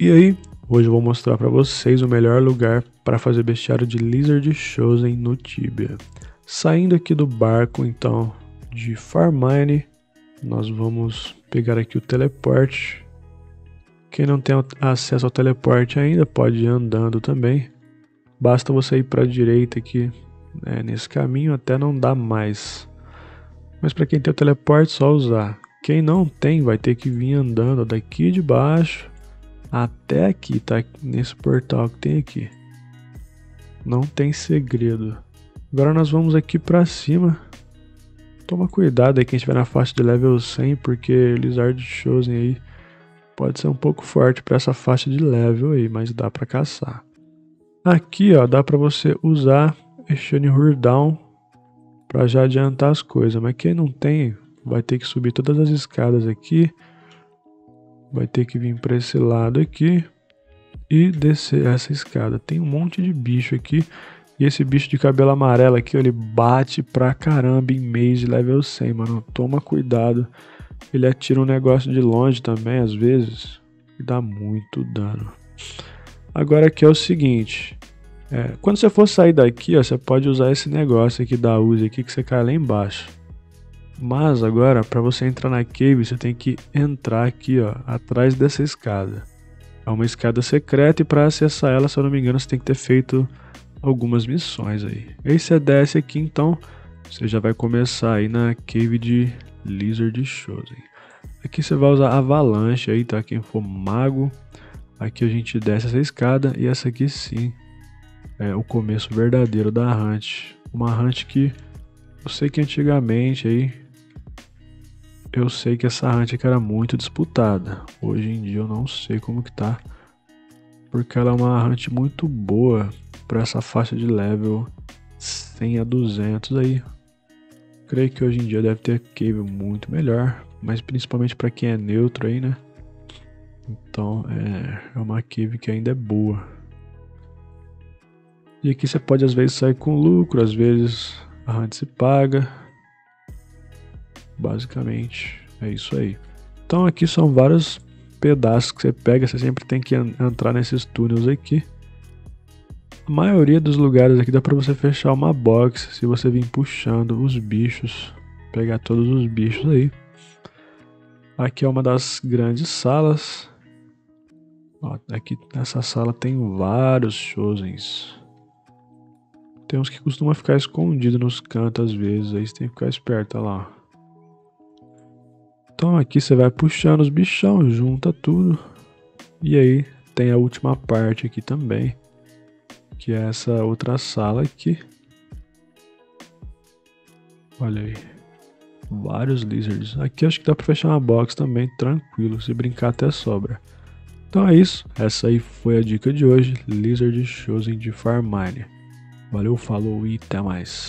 E aí, hoje eu vou mostrar para vocês o melhor lugar para fazer bestiário de Lizard Chosen no Tibia. Saindo aqui do barco, então, de Farmine, nós vamos pegar aqui o teleporte. Quem não tem acesso ao teleporte ainda pode ir andando também. Basta você ir para a direita aqui né, nesse caminho até não dar mais. Mas para quem tem o teleporte, só usar. Quem não tem, vai ter que vir andando daqui de baixo até aqui, tá? Nesse portal que tem aqui. Não tem segredo. Agora nós vamos aqui pra cima. Toma cuidado aí quem estiver na faixa de level 100, porque Lizard Chosen aí pode ser um pouco forte para essa faixa de level aí, mas dá para caçar. Aqui, ó, dá para você usar Shane Down para já adiantar as coisas, mas quem não tem, vai ter que subir todas as escadas aqui vai ter que vir para esse lado aqui e descer essa escada. Tem um monte de bicho aqui. E esse bicho de cabelo amarelo aqui, ele bate pra caramba em de level 100, mano. Toma cuidado. Ele atira um negócio de longe também, às vezes. E dá muito dano. Agora aqui é o seguinte. É, quando você for sair daqui, ó, você pode usar esse negócio aqui da Uzi aqui que você cai lá embaixo. Mas agora, para você entrar na cave, você tem que entrar aqui, ó, atrás dessa escada. É uma escada secreta e para acessar ela, se eu não me engano, você tem que ter feito algumas missões aí. Aí você desce aqui, então, você já vai começar aí na cave de Lizard Chosen. Aqui você vai usar avalanche aí, tá? Quem for mago. Aqui a gente desce essa escada e essa aqui sim é o começo verdadeiro da hunt. Uma hunt que eu sei que antigamente aí eu sei que essa hunt era muito disputada. Hoje em dia eu não sei como que tá. Porque ela é uma hunt muito boa para essa faixa de level 100 a 200 aí. Creio que hoje em dia deve ter cave muito melhor, mas principalmente para quem é neutro aí, né? Então é, é uma cave que ainda é boa. E aqui você pode às vezes sair com lucro, às vezes a hunt se paga. Basicamente, é isso aí. Então aqui são vários pedaços que você pega, você sempre tem que entrar nesses túneis aqui. A maioria dos lugares aqui dá para você fechar uma box se você vir puxando os bichos, pegar todos os bichos aí. Aqui é uma das grandes salas. Ó, aqui nessa sala tem vários chosens. Tem uns que costumam ficar escondidos nos cantos às vezes, aí você tem que ficar esperto, olha lá. Então aqui você vai puxando os bichão, junta tudo. E aí tem a última parte aqui também. Que é essa outra sala aqui. Olha aí. Vários lizards. Aqui acho que dá pra fechar uma box também, tranquilo. Se brincar até sobra. Então é isso. Essa aí foi a dica de hoje. Lizard Chosen de Farmania. Valeu, falou e até mais.